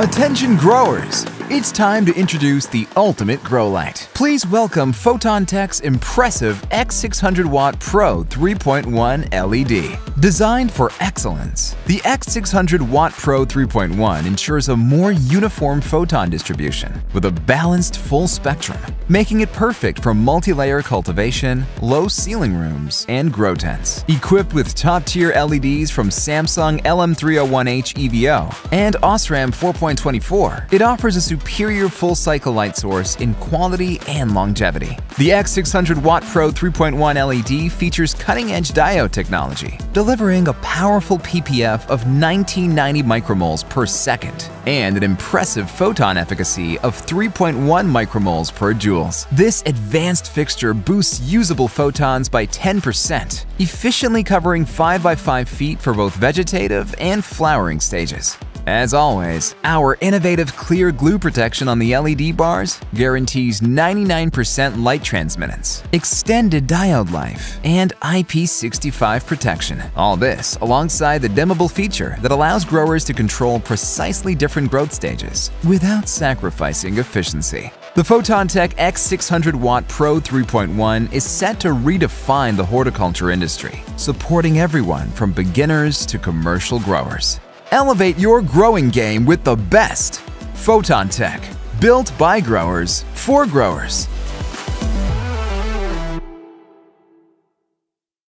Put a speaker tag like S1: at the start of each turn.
S1: Attention growers! It's time to introduce the ultimate grow light. Please welcome Photontek's impressive X600 Watt Pro 3.1 LED. Designed for excellence, the X600 Watt Pro 3.1 ensures a more uniform photon distribution with a balanced full spectrum, making it perfect for multi-layer cultivation, low ceiling rooms, and grow tents. Equipped with top-tier LEDs from Samsung LM301H EVO and Osram 4.24, it offers a superior full-cycle light source in quality and longevity. The X600 Watt Pro 3.1 LED features cutting-edge diode technology, delivering a powerful PPF of 1990 micromoles per second and an impressive photon efficacy of 3.1 micromoles per joules. This advanced fixture boosts usable photons by 10%, efficiently covering 5 by 5 feet for both vegetative and flowering stages. As always, our innovative clear glue protection on the LED bars guarantees 99% light transmittance, extended diode life, and IP65 protection. All this alongside the dimmable feature that allows growers to control precisely different growth stages without sacrificing efficiency. The Photontek X600 Watt Pro 3.1 is set to redefine the horticulture industry, supporting everyone from beginners to commercial growers. Elevate your growing game with the best. Photontek, built by growers for growers.